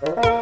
Bye.